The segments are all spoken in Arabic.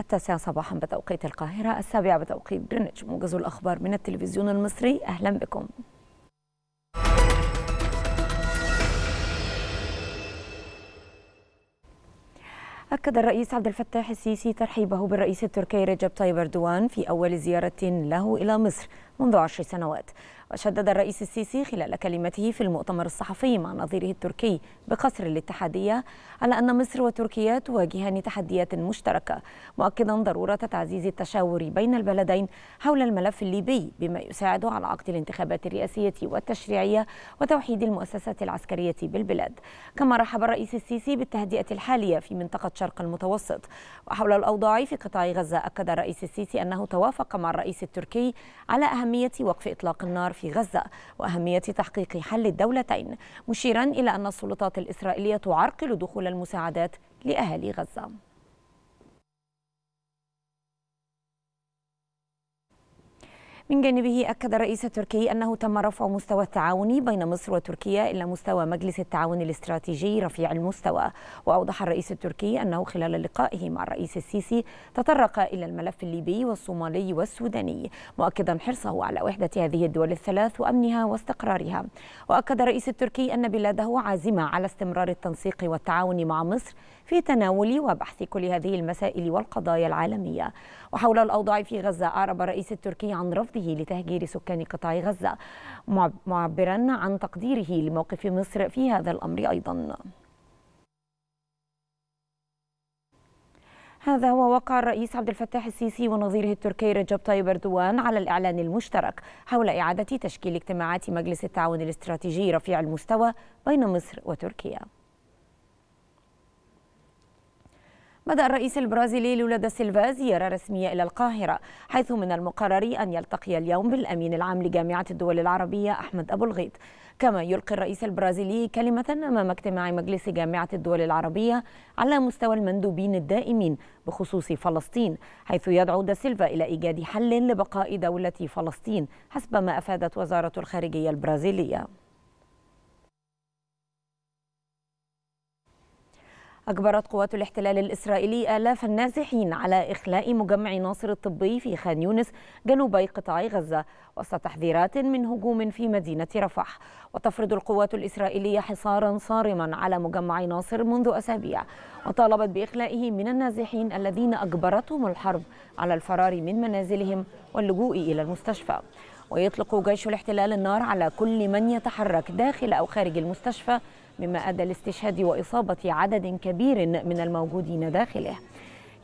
التاسعة صباحا بتوقيت القاهرة السابعة بتوقيت جرينتش موجز الأخبار من التلفزيون المصري أهلا بكم. أكد الرئيس عبد الفتاح السيسي ترحيبه بالرئيس التركي رجب طيب أردوان في أول زيارة له إلى مصر. منذ عشر سنوات. وشدد الرئيس السيسي خلال كلمته في المؤتمر الصحفي مع نظيره التركي بقصر الاتحادية على أن مصر وتركيا تواجهان تحديات مشتركة مؤكدا ضرورة تعزيز التشاور بين البلدين حول الملف الليبي بما يساعد على عقد الانتخابات الرئاسية والتشريعية وتوحيد المؤسسات العسكرية بالبلاد. كما رحب الرئيس السيسي بالتهدئة الحالية في منطقة شرق المتوسط. وحول الأوضاع في قطاع غزة أكد الرئيس السيسي أنه توافق مع الرئيس التركي على أهمية وقف إطلاق النار في غزة وأهمية تحقيق حل الدولتين مشيرا إلى أن السلطات الإسرائيلية تعرقل دخول المساعدات لأهالي غزة. من جانبه أكد الرئيس التركي أنه تم رفع مستوى التعاون بين مصر وتركيا إلى مستوى مجلس التعاون الاستراتيجي رفيع المستوى. وأوضح الرئيس التركي أنه خلال لقائه مع الرئيس السيسي تطرق إلى الملف الليبي والصومالي والسوداني مؤكدا حرصه على وحدة هذه الدول الثلاث وأمنها واستقرارها. وأكد الرئيس التركي أن بلاده عازمة على استمرار التنسيق والتعاون مع مصر في تناول وبحث كل هذه المسائل والقضايا العالمية. وحول الأوضاع في غزة أعرب الرئيس التركي عن رفضه لتهجير سكان قطاع غزة معبرا عن تقديره لموقف مصر في هذا الأمر أيضا. هذا ووقع الرئيس عبد الفتاح السيسي ونظيره التركي رجب طيب إردوان على الإعلان المشترك حول إعادة تشكيل اجتماعات مجلس التعاون الاستراتيجي رفيع المستوى بين مصر وتركيا. بدأ الرئيس البرازيلي لولا دا سيلفا زيارة رسمية إلى القاهرة حيث من المقرر أن يلتقي اليوم بالأمين العام لجامعة الدول العربية أحمد أبو الغيط. كما يلقي الرئيس البرازيلي كلمة أمام اجتماع مجلس جامعة الدول العربية على مستوى المندوبين الدائمين بخصوص فلسطين حيث يدعو دا سيلفا إلى إيجاد حل لبقاء دولة فلسطين حسب ما أفادت وزارة الخارجية البرازيلية. أجبرت قوات الاحتلال الإسرائيلي آلاف النازحين على إخلاء مجمع ناصر الطبي في خان يونس جنوبي قطاع غزة وسط تحذيرات من هجوم في مدينة رفح. وتفرض القوات الإسرائيلية حصارا صارما على مجمع ناصر منذ أسابيع. وطالبت بإخلائه من النازحين الذين أجبرتهم الحرب على الفرار من منازلهم واللجوء إلى المستشفى. ويطلق جيش الاحتلال النار على كل من يتحرك داخل أو خارج المستشفى مما أدى لاستشهاد وإصابة عدد كبير من الموجودين داخله.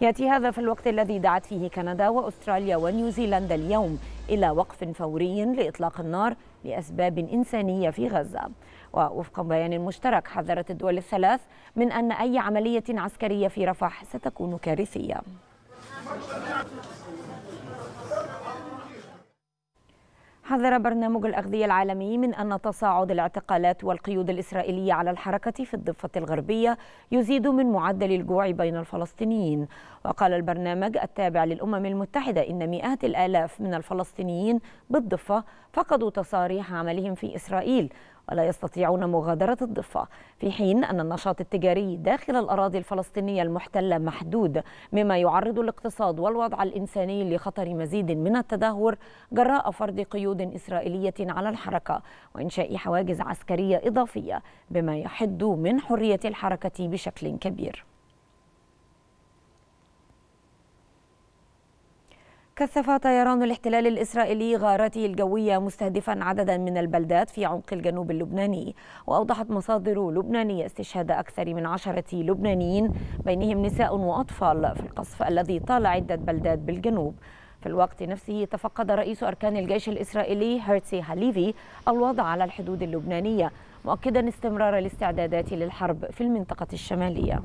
يأتي هذا في الوقت الذي دعت فيه كندا وأستراليا ونيوزيلندا اليوم إلى وقف فوري لإطلاق النار لأسباب إنسانية في غزة. ووفق بيان مشترك حذرت الدول الثلاث من أن أي عملية عسكرية في رفح ستكون كارثية. حذر برنامج الأغذية العالمي من أن تصاعد الاعتقالات والقيود الإسرائيلية على الحركة في الضفة الغربية يزيد من معدل الجوع بين الفلسطينيين. وقال البرنامج التابع للأمم المتحدة إن مئات الآلاف من الفلسطينيين بالضفة فقدوا تصاريح عملهم في إسرائيل. ولا يستطيعون مغادرة الضفة في حين أن النشاط التجاري داخل الأراضي الفلسطينية المحتلة محدود مما يعرض الاقتصاد والوضع الإنساني لخطر مزيد من التدهور جراء فرض قيود إسرائيلية على الحركة وإنشاء حواجز عسكرية إضافية بما يحد من حرية الحركة بشكل كبير. كثف طيران الاحتلال الإسرائيلي غاراته الجوية مستهدفا عددا من البلدات في عمق الجنوب اللبناني وأوضحت مصادر لبنانية استشهاد أكثر من عشرة لبنانيين بينهم نساء وأطفال في القصف الذي طال عدة بلدات بالجنوب. في الوقت نفسه تفقد رئيس أركان الجيش الإسرائيلي هيرتسي هاليفي الوضع على الحدود اللبنانية مؤكدا استمرار الاستعدادات للحرب في المنطقة الشمالية.